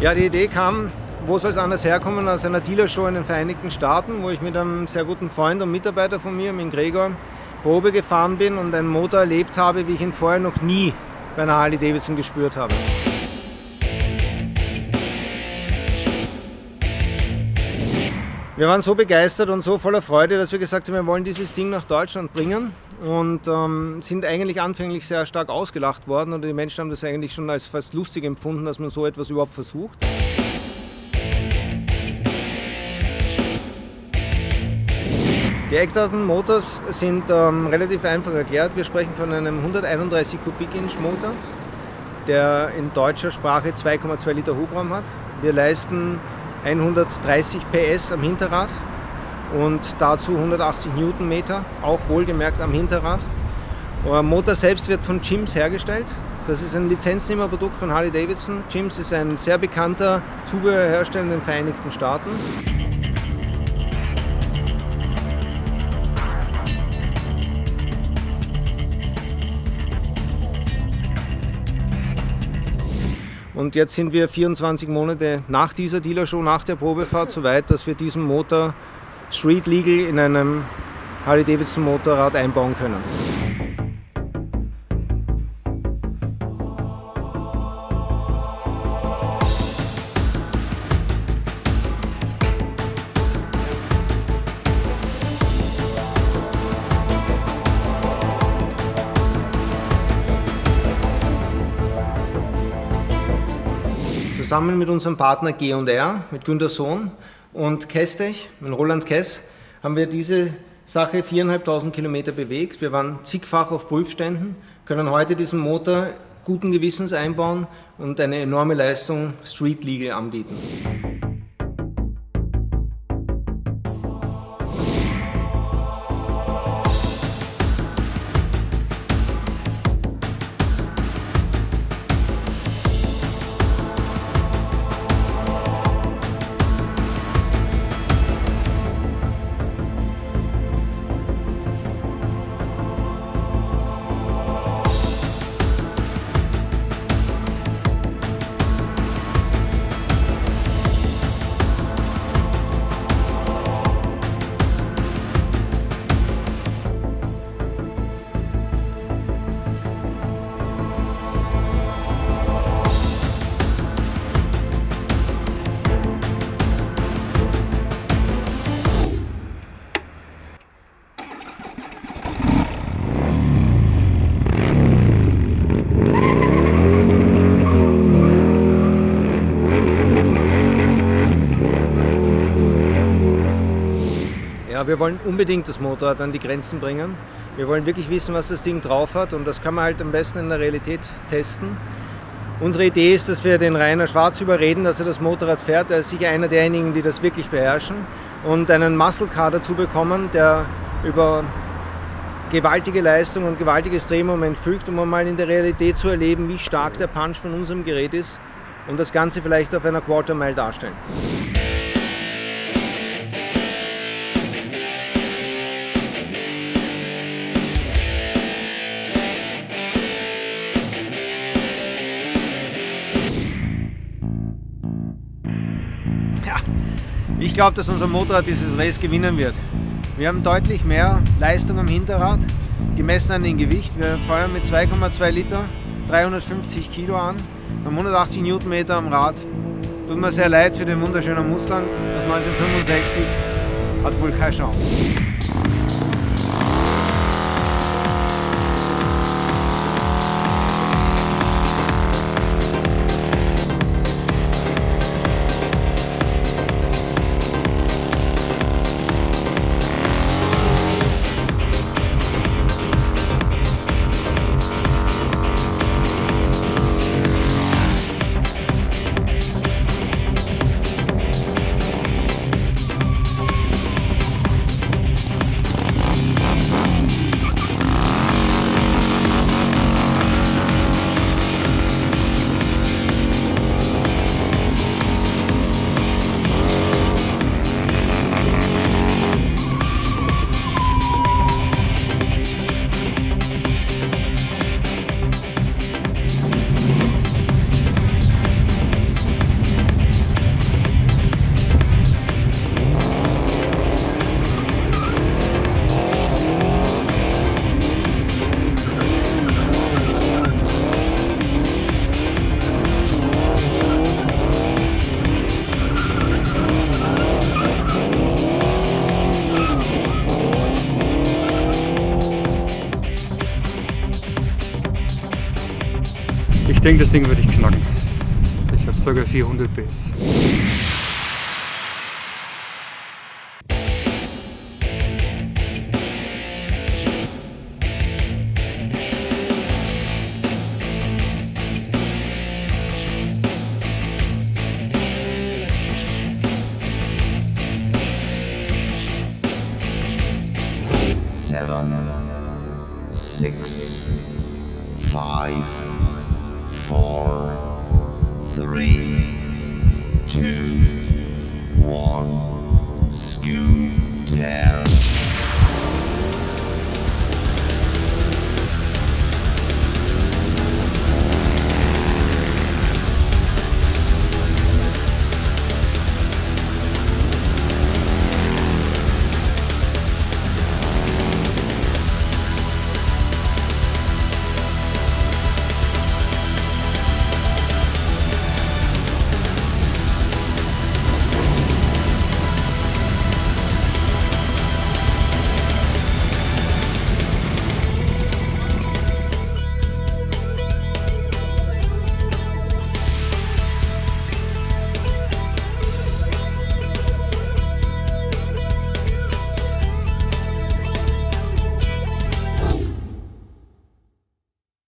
Ja, die Idee kam, wo soll es anders herkommen, aus einer Dealershow in den Vereinigten Staaten, wo ich mit einem sehr guten Freund und Mitarbeiter von mir, mit Gregor, Probe gefahren bin und einen Motor erlebt habe, wie ich ihn vorher noch nie bei einer Harley Davidson gespürt habe. Wir waren so begeistert und so voller Freude, dass wir gesagt haben, wir wollen dieses Ding nach Deutschland bringen und ähm, sind eigentlich anfänglich sehr stark ausgelacht worden und die Menschen haben das eigentlich schon als fast lustig empfunden, dass man so etwas überhaupt versucht. Die Eckdaten Motors sind ähm, relativ einfach erklärt. Wir sprechen von einem 131 Kubik-Inch Motor, der in deutscher Sprache 2,2 Liter Hubraum hat. Wir leisten 130 PS am Hinterrad und dazu 180 Newtonmeter, auch wohlgemerkt am Hinterrad. Der Motor selbst wird von Jims hergestellt. Das ist ein Lizenznehmerprodukt von Harley Davidson. Jims ist ein sehr bekannter Zubehörhersteller in den Vereinigten Staaten. Und jetzt sind wir 24 Monate nach dieser Dealershow, nach der Probefahrt, so weit, dass wir diesen Motor Street Legal in einem Harley Davidson Motorrad einbauen können. Zusammen mit unserem Partner G&R, mit Günter Sohn und Kestech, mit Roland Kess, haben wir diese Sache viereinhalbtausend Kilometer bewegt. Wir waren zigfach auf Prüfständen, können heute diesen Motor guten Gewissens einbauen und eine enorme Leistung Street Legal anbieten. Ja, wir wollen unbedingt das Motorrad an die Grenzen bringen. Wir wollen wirklich wissen, was das Ding drauf hat und das kann man halt am besten in der Realität testen. Unsere Idee ist, dass wir den Rainer Schwarz überreden, dass er das Motorrad fährt. Er ist sicher einer derjenigen, die das wirklich beherrschen und einen Muscle Car dazu bekommen, der über gewaltige Leistung und gewaltiges Drehmoment fügt, um mal in der Realität zu erleben, wie stark der Punch von unserem Gerät ist und das Ganze vielleicht auf einer Quarter Mile darstellen. Glaube, dass unser Motorrad dieses Race gewinnen wird. Wir haben deutlich mehr Leistung am Hinterrad, gemessen an dem Gewicht. Wir feuern mit 2,2 Liter, 350 Kilo an, haben 180 Newtonmeter am Rad. Tut mir sehr leid für den wunderschönen Mustang aus 1965, hat wohl keine Chance. Denke, das Ding würde ich knacken. Ich habe ca. 400 PS. seven, six, five, four, three, two, one, scoot down.